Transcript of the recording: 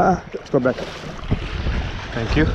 Let's go back. Thank you.